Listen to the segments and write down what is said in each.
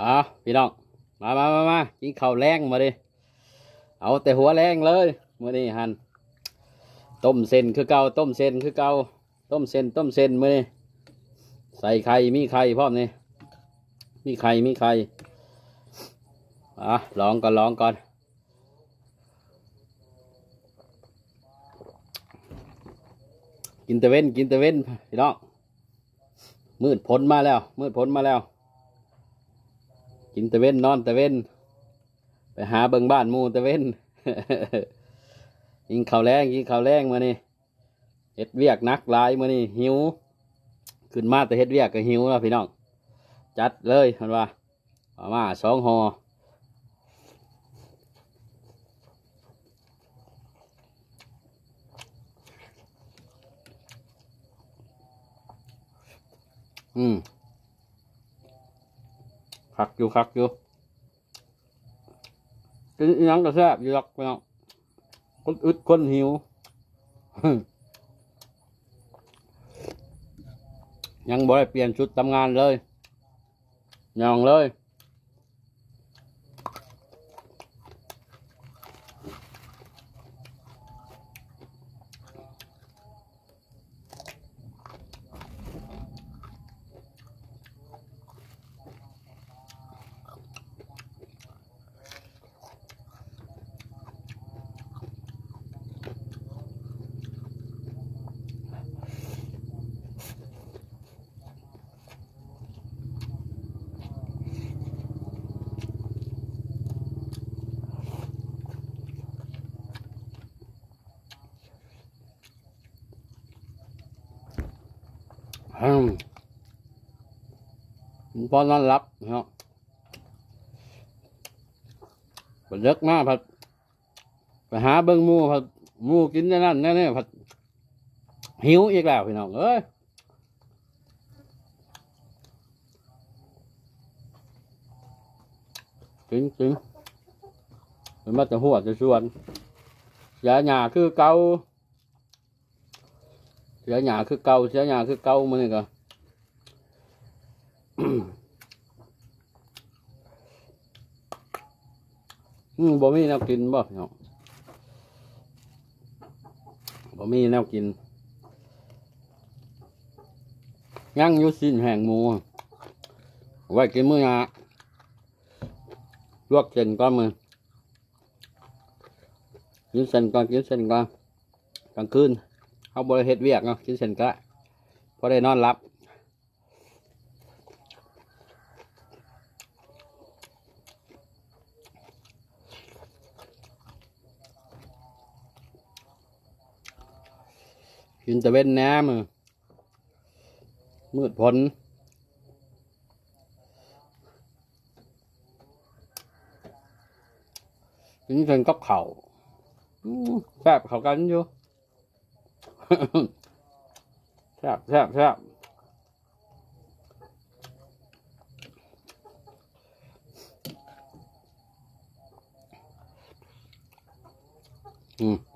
อะพี่น้องมามามามากินข้าวแรงมาดิเอาแต่หัวแรงเลยมื่อนี้หันต้มเส้นคือเก่าต้มเส้นคือเก่าต้มเส้นต้มเส้นมื่อนี้ใส่ไข่มีไข่พร้อมนี่มีไข่มีไข่อะลองก่อนลองก่อนกินตะเว้นกินตะเว้นพี่น้องมืดพ้นมาแล้ว มืดพ้นมาแล้ว กินตะเว้นนอนตะเว้น ไปหาเบิงบ้านมูตะเว้นกินข้าวแรงกินข้าวแรงมานี่เฮ็ดเวียกนักหลายมานี่หิว ขึ้นมาแต่เฮ็ดเวียกก็หิวแล้วพี่น้อง จัดเลยมันว่าเอามาสองหออืม คักอยู่คักอยู่กินอิหยังก็แซ่บอยู่หรอกพี่น้องคนอึดคนหิวยังบ่ได้เปลี่ยนชุดทำงานเลยยองเลย พอนอนหลับเนาะไปเลิกมาพัดไปหาเบิ้งมูพัดมูกินนั่นนั่นนี่พัดหิวอีกแล้วพี่น้องเอ้ยจริงจริงมันมาจะหัวจะชวนเสียหยาคือเกา สียหยาคือเก่าเสียหยาคือเก่ามันนี่ก็อืมบ่มีแนวกินบ่เนาะบ่มีแนวกินย่างยุสินแห่งหมู ไว้กินมื้อหยาลวกเส้นก่อนมือกินเส้นก่อนกินเส้นก่อนกลางคืน เขาบริเฮ็ดเวียกเนาะกินเสร็จก็พอได้นอนหลับกินตะเวนแหนมือมืดพ้นกินเสร็จกับเข่าแซ่บเขากันอยู่ แซ่บแซ่บแซ่บอืม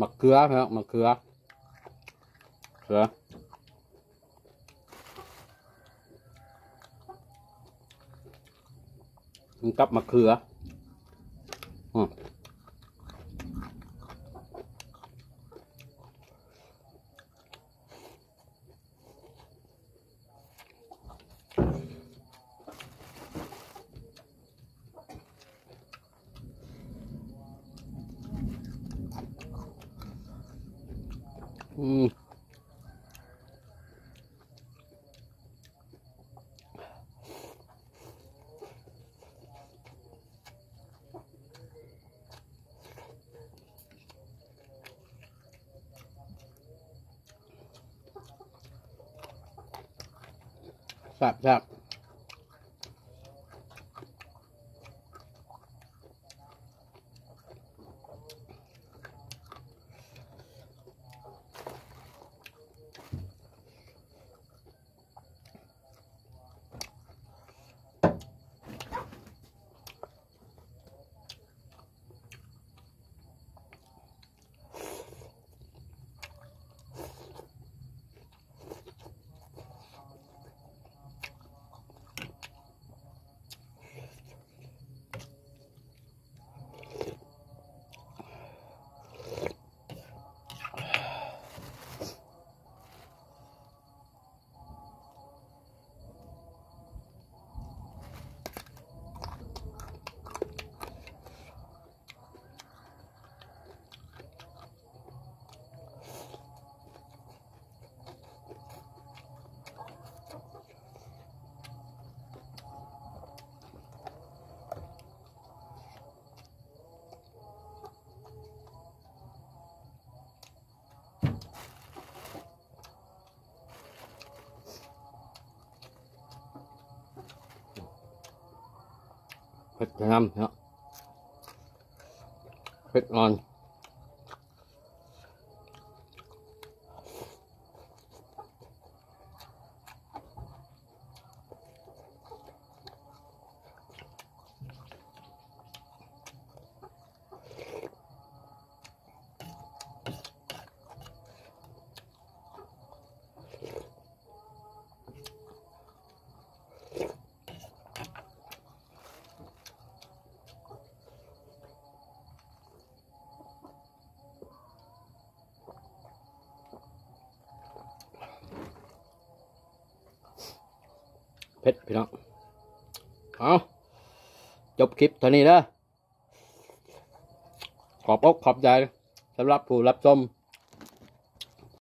มะเขือครับมะเขือเขือมันกับมะเขืออืม อืมแซ่บแซ่บเผ็ดน้ำเนาะเผ็ดอ่อน เพชรพี่น้องเอาจบคลิปเท่านี้นะขอบอกขอบใจสำหรับผู้รับชม